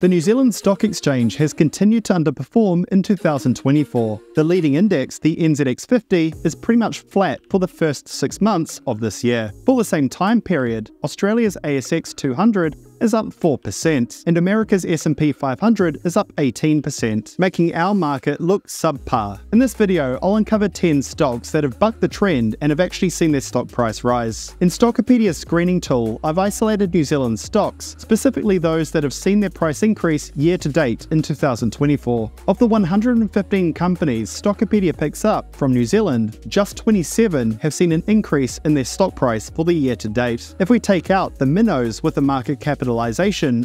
The New Zealand Stock Exchange has continued to underperform in 2024. The leading index, the NZX50, is pretty much flat for the first six months of this year. For the same time period, Australia's ASX 200 is up 4%, and America's S&P 500 is up 18%, making our market look subpar. In this video, I'll uncover 10 stocks that have bucked the trend and have actually seen their stock price rise. In Stockopedia's screening tool, I've isolated New Zealand stocks, specifically those that have seen their price increase year to date in 2024. Of the 115 companies Stockopedia picks up from New Zealand, just 27 have seen an increase in their stock price for the year to date. If we take out the minnows with a market capital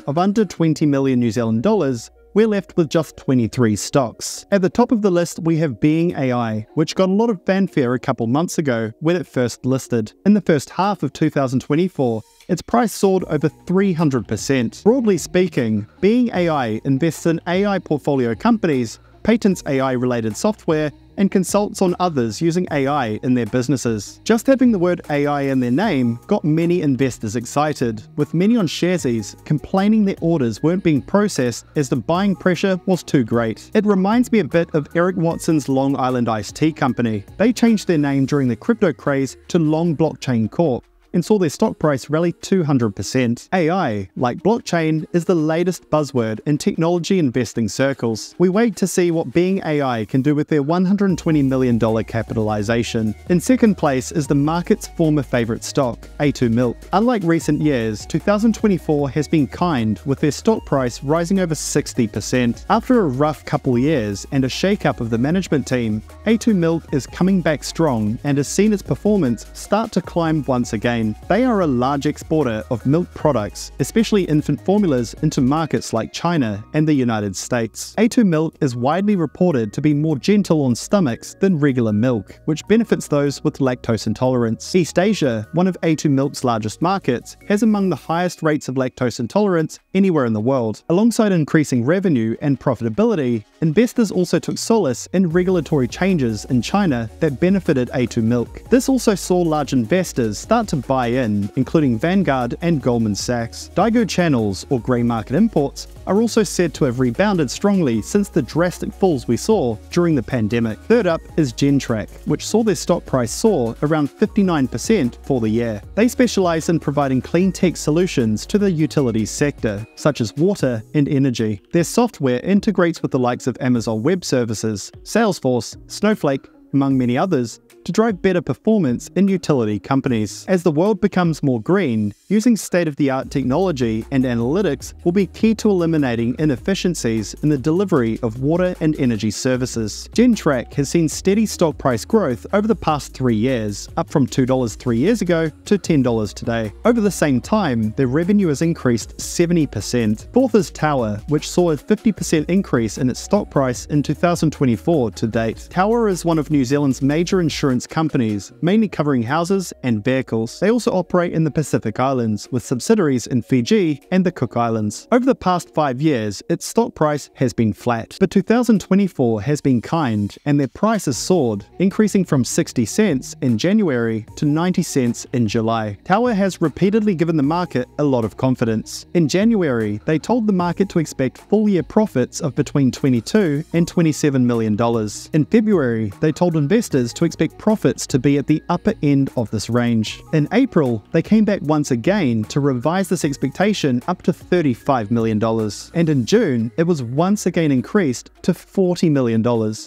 of under 20 million New Zealand dollars, we're left with just 23 stocks. At the top of the list, we have Being AI, which got a lot of fanfare a couple months ago when it first listed. In the first half of 2024, its price soared over 300%. Broadly speaking, Being AI invests in AI portfolio companies, patents AI related software, and consults on others using AI in their businesses. Just having the word AI in their name got many investors excited, with many on Sharesies complaining their orders weren't being processed as the buying pressure was too great. It reminds me a bit of Eric Watson's Long Island Iced Tea Company. They changed their name during the crypto craze to Long Blockchain Corp and saw their stock price rally 200%. AI, like blockchain, is the latest buzzword in technology investing circles. We wait to see what Being AI can do with their $120 million capitalization. In second place is the market's former favorite stock, A2 Milk. Unlike recent years, 2024 has been kind, with their stock price rising over 60%. After a rough couple years and a shake-up of the management team, A2 Milk is coming back strong and has seen its performance start to climb once again. They are a large exporter of milk products, especially infant formulas, into markets like China and the United States. A2 milk is widely reported to be more gentle on stomachs than regular milk, which benefits those with lactose intolerance. East Asia, one of A2 milk's largest markets, has among the highest rates of lactose intolerance anywhere in the world. Alongside increasing revenue and profitability, investors also took solace in regulatory changes in China that benefited A2 milk. This also saw large investors start to buy buy in, including Vanguard and Goldman Sachs. Daigou channels, or grey market imports, are also said to have rebounded strongly since the drastic falls we saw during the pandemic. Third up is Gentrack, which saw their stock price soar around 59% for the year. They specialise in providing clean tech solutions to the utilities sector, such as water and energy. Their software integrates with the likes of Amazon Web Services, Salesforce, Snowflake, among many others, to drive better performance in utility companies. As the world becomes more green, using state-of-the-art technology and analytics will be key to eliminating inefficiencies in the delivery of water and energy services. Gentrack has seen steady stock price growth over the past three years, up from $2 three years ago to $10 today. Over the same time, their revenue has increased 70%. Fourth is Tower, which saw a 50% increase in its stock price in 2024 to date. Tower is one of New Zealand's major insurance insurance companies, mainly covering houses and vehicles. They also operate in the Pacific Islands, with subsidiaries in Fiji and the Cook Islands. Over the past five years, its stock price has been flat, but 2024 has been kind, and their price has soared, increasing from 60 cents in January to 90 cents in July. Tower has repeatedly given the market a lot of confidence. In January, they told the market to expect full year profits of between 22 and 27 million dollars. In February, they told investors to expect profits to be at the upper end of this range. In April, they came back once again to revise this expectation up to $35 million. And in June, it was once again increased to $40 million.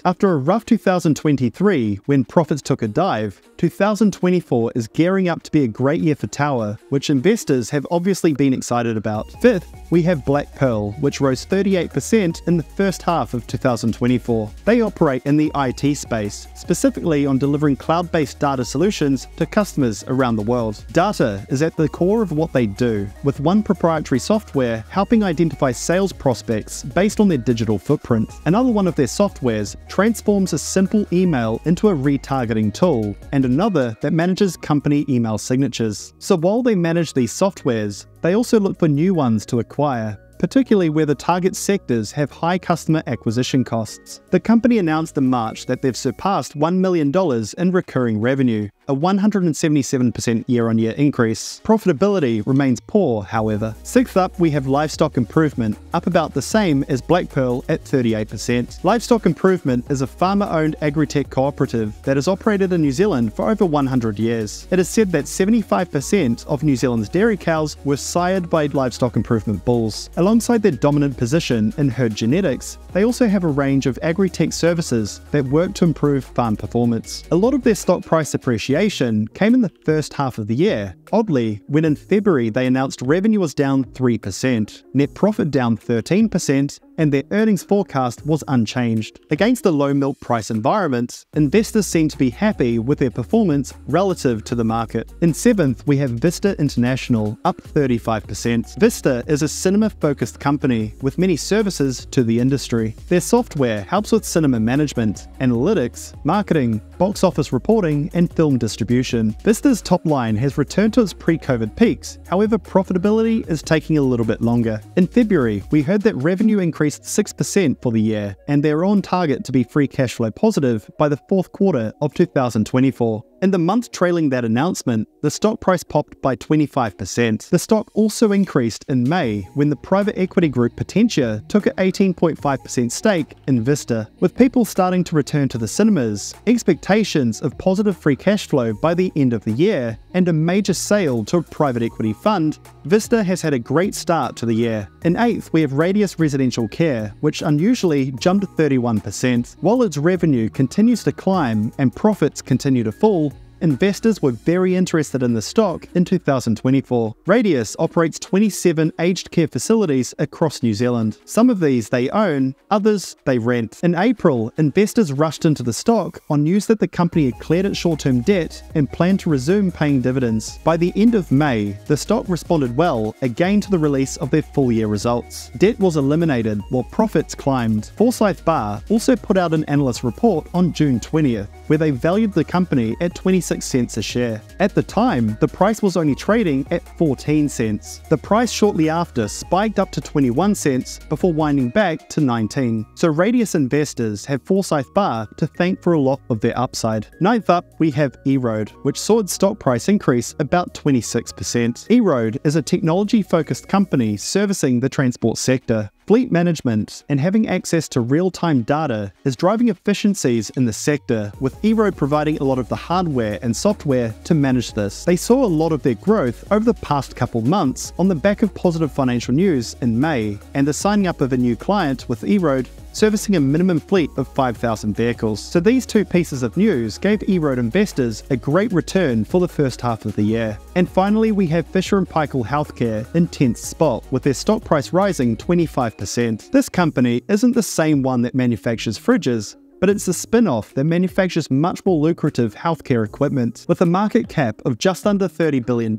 After a rough 2023, when profits took a dive, 2024 is gearing up to be a great year for Tower, which investors have obviously been excited about. Fifth, we have Black Pearl, which rose 38% in the first half of 2024. They operate in the IT space, specifically on delivering delivering cloud based data solutions to customers around the world. Data is at the core of what they do, with one proprietary software helping identify sales prospects based on their digital footprint. Another one of their softwares transforms a simple email into a retargeting tool, and another that manages company email signatures. So while they manage these softwares, they also look for new ones to acquire particularly where the target sectors have high customer acquisition costs. The company announced in March that they've surpassed $1 million in recurring revenue, a 177% year on year increase. Profitability remains poor, however. Sixth up, we have livestock improvement, up about the same as Black Pearl at 38%. Livestock Improvement is a farmer owned agri tech cooperative that has operated in New Zealand for over 100 years. It is said that 75% of New Zealand's dairy cows were sired by livestock improvement bulls. Alongside their dominant position in herd genetics, they also have a range of agri tech services that work to improve farm performance. A lot of their stock price appreciation came in the first half of the year, oddly, when in February they announced revenue was down 3%, net profit down 13%, and their earnings forecast was unchanged. Against the low milk price environment, investors seem to be happy with their performance relative to the market. In seventh, we have Vista International, up 35%. Vista is a cinema focused company with many services to the industry. Their software helps with cinema management, analytics, marketing, box office reporting, and film distribution. Vista's top line has returned to its pre COVID peaks, however, profitability is taking a little bit longer. In February, we heard that revenue increased increased 6% for the year, and they're on target to be free cash flow positive by the fourth quarter of 2024. In the month trailing that announcement, the stock price popped by 25%. The stock also increased in May when the private equity group Potentia took an 18.5% stake in Vista. With people starting to return to the cinemas, expectations of positive free cash flow by the end of the year, and a major sale to a private equity fund, Vista has had a great start to the year. In 8th, we have Radius Residential Care, which unusually jumped 31%. While its revenue continues to climb and profits continue to fall, investors were very interested in the stock in 2024. Radius operates 27 aged care facilities across New Zealand. Some of these they own, others they rent. In April, investors rushed into the stock on news that the company had cleared its short term debt and planned to resume paying dividends. By the end of May, the stock responded well again to the release of their full year results. Debt was eliminated while profits climbed. Forsyth Barr also put out an analyst report on June 20th, where they valued the company at 26 26 cents a share. At the time, the price was only trading at 14 cents. The price shortly after spiked up to 21 cents before winding back to 19. So Radius investors have Forsyth Barr to thank for a lot of their upside. Ninth up, we have EROAD, which saw its stock price increase about 26%. EROAD is a technology focused company servicing the transport sector. Fleet management and having access to real time data is driving efficiencies in the sector, with EROAD providing a lot of the hardware and software to manage this. They saw a lot of their growth over the past couple months on the back of positive financial news in May and the signing up of a new client with EROAD servicing a minimum fleet of 5,000 vehicles. So these two pieces of news gave EROAD investors a great return for the first half of the year. And finally, we have Fisher & Paykel Healthcare in 10th spot, with their stock price rising 25%. This company isn't the same one that manufactures fridges, but it's a spin off that manufactures much more lucrative healthcare equipment. With a market cap of just under $30 billion,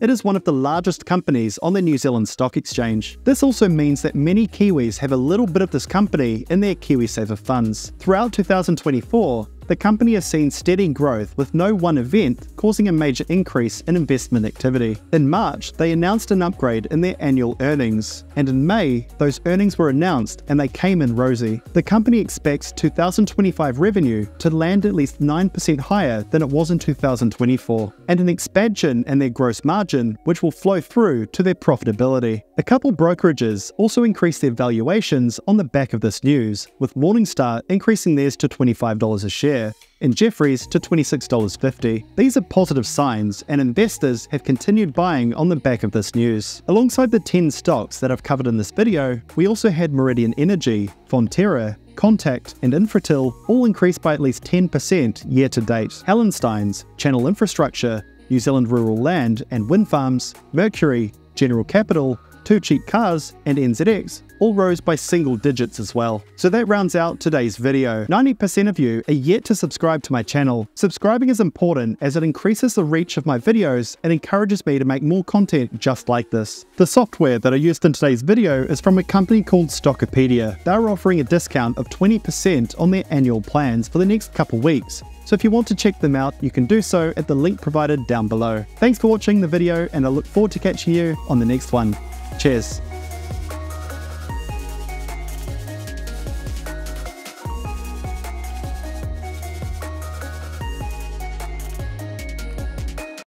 it is one of the largest companies on the New Zealand Stock Exchange. This also means that many Kiwis have a little bit of this company in their KiwiSaver funds. Throughout 2024, the company has seen steady growth with no one event causing a major increase in investment activity. In March, they announced an upgrade in their annual earnings, and in May, those earnings were announced and they came in rosy. The company expects 2025 revenue to land at least 9% higher than it was in 2024, and an expansion in their gross margin, which will flow through to their profitability. A couple brokerages also increased their valuations on the back of this news, with Morningstar increasing theirs to $25 a share share, and Jefferies to $26.50. These are positive signs, and investors have continued buying on the back of this news. Alongside the 10 stocks that I've covered in this video, we also had Meridian Energy, Fonterra, Contact, and Infratil all increased by at least 10% year to date. Hallensteins, Channel Infrastructure, New Zealand Rural Land and Wind Farms, Mercury, General Capital, Two Cheap Cars, and NZX all rose by single digits as well. So that rounds out today's video. 90% of you are yet to subscribe to my channel. Subscribing is important as it increases the reach of my videos and encourages me to make more content just like this. The software that I used in today's video is from a company called Stockopedia. They're offering a discount of 20% on their annual plans for the next couple weeks. So if you want to check them out, you can do so at the link provided down below. Thanks for watching the video and I look forward to catching you on the next one. Cheers.